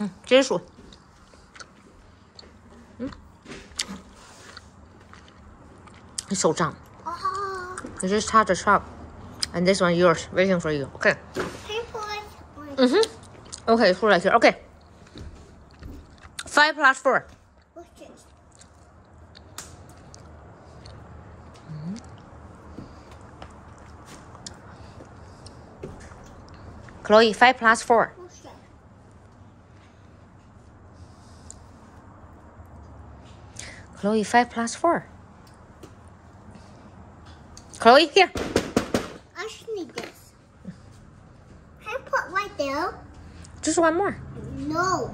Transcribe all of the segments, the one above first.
嗯，接着数。嗯，你手胀。哦， You just touch the shop, and this one yours, waiting for you. Okay. 黑灰。嗯哼。Okay, put right here. Okay. Five plus four. What's this? Chloe, five plus four. What's Chloe, five plus four. Chloe, here. I just need this. Can I put right there? Just one more. No.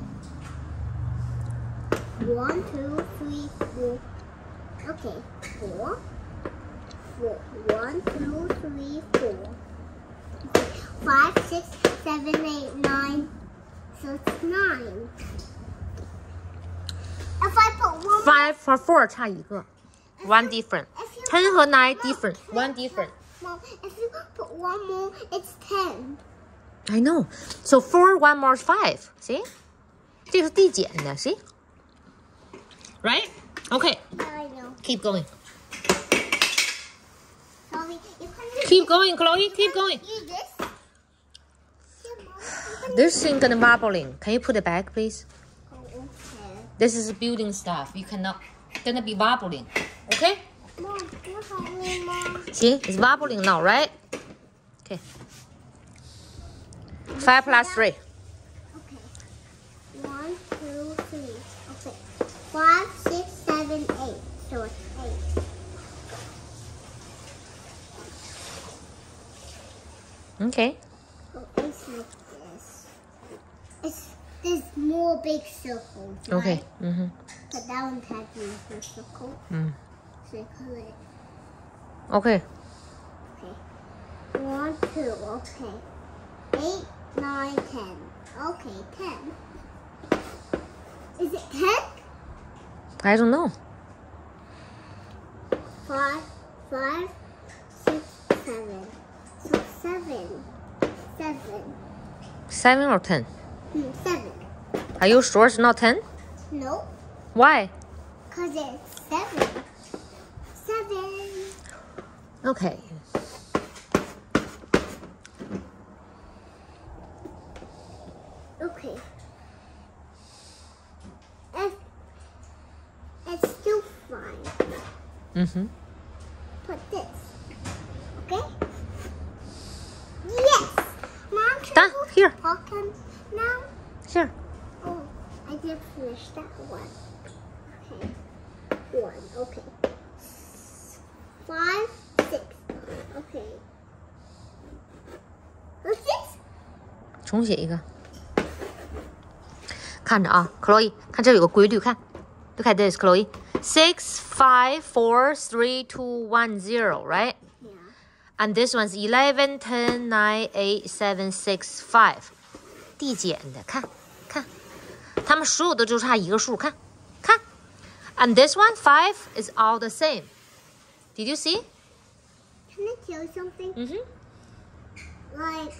One, two, three, four. Okay, four. Four. One, two, three, four. Okay. Five, six, seven, eight, nine. So it's nine. If I put one more, Five for four 差一个。One different. if you Ten 和 nine No, different. no, One different. Mom, if you put one more, it's ten. I know. So four, one more is five. See? 这是递减的，see? Right? Okay. I know. Keep going. Sorry, you can Keep going, Chloe. Keep going. use this. Yeah, Mom, you can This thing gonna wobbling. Can you put it back, please? This is building stuff. You cannot. Gonna be wobbling. Okay? Mom, can you help me, Mom? See? It's wobbling now, right? Okay. Five plus three. Okay. One, two, three. Okay. Five, six, seven, eight. So it's eight. Okay. So it's like this. It's this more big circles. Okay. Right? Mm-hmm. But that one has a circle. Mm. So you it. Okay. Okay. One, two. Okay. Eight, nine, ten. Okay, ten. Is it ten? I don't know. Five, five, six, seven. So seven. Seven. Seven or ten? Hmm, seven. Are you sure it's not ten? Nope. Why? Cause it's seven. Seven. Okay. Okay. It's, it's still fine. Mm-hmm. Put this. Okay? Yes! Mom, can. Here. Now? Here Oh, I did finish that one. Okay. One, okay. Five, six. Okay. What's this? 重写一个。看着啊，Chloe，看这有个规律，看，Look at this, Chloe. Six, five, four, three, two, one, zero, right? Yeah. And this one's eleven, ten, nine, eight, seven, six, five. 递减的，看，看， 它们所有的就差一个数，看，看。And this one, five, is all the same. Did you see? Can I tell you something? Mm-hmm. Like,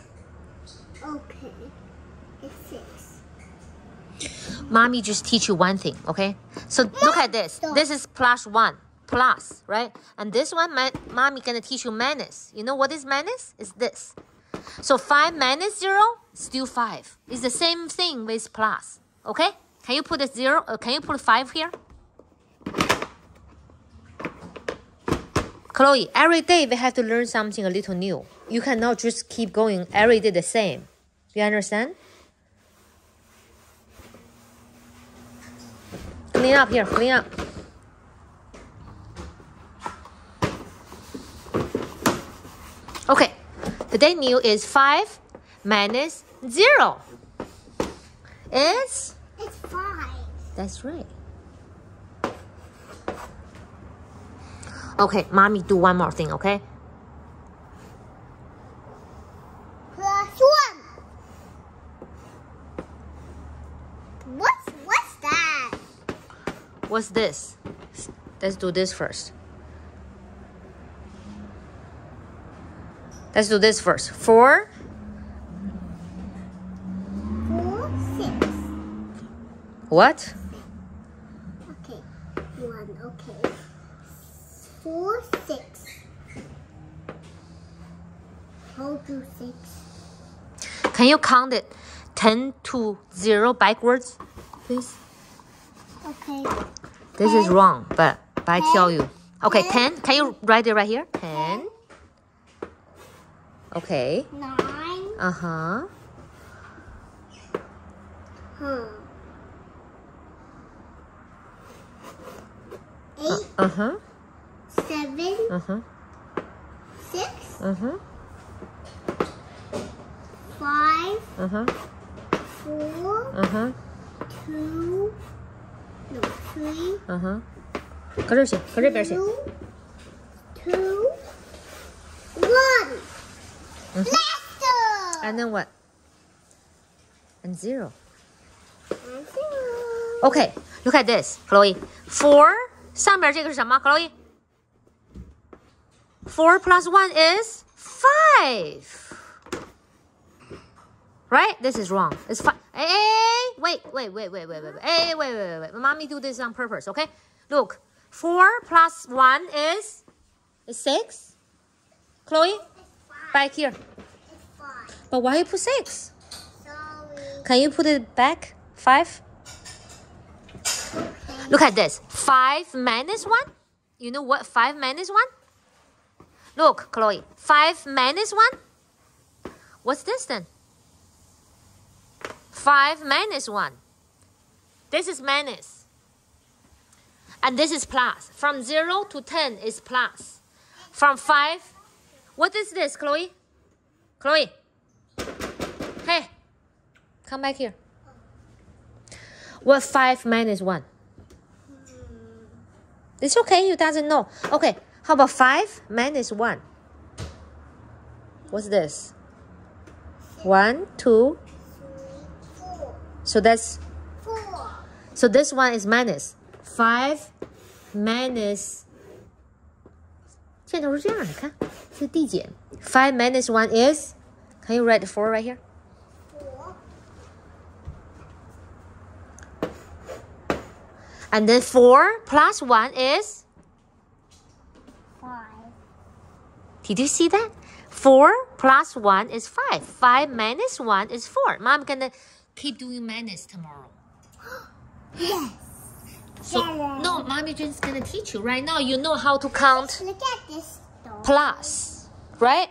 okay. It's six. Mommy just teach you one thing, okay? So look at this. Stop. This is plus one, plus, right? And this one, my, mommy gonna teach you minus. You know what is minus? Is this. So five minus zero, still five. It's the same thing with plus, okay? Can you put a zero? Uh, can you put five here? Chloe, every day we have to learn something a little new. You cannot just keep going every day the same. You understand? Clean up here, clean up. Okay, today new is 5 minus 0 is, It's five. that's right. Okay, mommy do one more thing, okay? Plus one. What's what's that? What's this? Let's do this first. Let's do this first. 4 Four, What? Okay. One. Okay. Four, six. Six. Can you count it 10 to 0 backwards, please? Okay. This is wrong, but, but I tell you. Okay, Ten. 10. Can you write it right here? 10. Okay. Nine. Uh huh. Huh. Eight. Uh huh. Seven. Uh huh. Six. Uh huh. Five. Uh huh. Four. Uh huh. Two. No, three. Uh huh. 걸으세요. 걸을 빼세요. Two. Two. One. Uh -huh. Let's And then what? And zero. And zero. Okay, look at this, Chloe. Four. 上边这个是什么，Chloe? Four plus one is five. Right? This is wrong. It's five. Hey, hey, wait, wait, wait, wait, wait, wait, wait. Hey, wait, wait, wait, wait. Mommy do this on purpose, okay? Look, four plus one is is six. Chloe, It's five. back here. It's five. But why you put six? Sorry. Can you put it back? Five? Look at this. 5 minus 1. You know what 5 minus 1? Look, Chloe. 5 minus 1? What's this then? 5 minus 1. This is minus. And this is plus. From 0 to 10 is plus. From 5. What is this, Chloe? Chloe. Hey. Come back here. What 5 minus 1? It's okay, you doesn't know. Okay, how about 5 minus 1? What's this? 1, 2. Three. Four. So that's Four. so this one is minus. 5 minus 箭头是这样，你看，是递减。5 minus 1 is Can you write 4 right here? And then 4 plus 1 is Five. Did you see that? 4 plus 1 is 5. 5 minus 1 is 4. Mom gonna keep doing minus tomorrow. Yes. So, no, mommy just gonna teach you. Right now, you know how to count Look at this though. plus, right?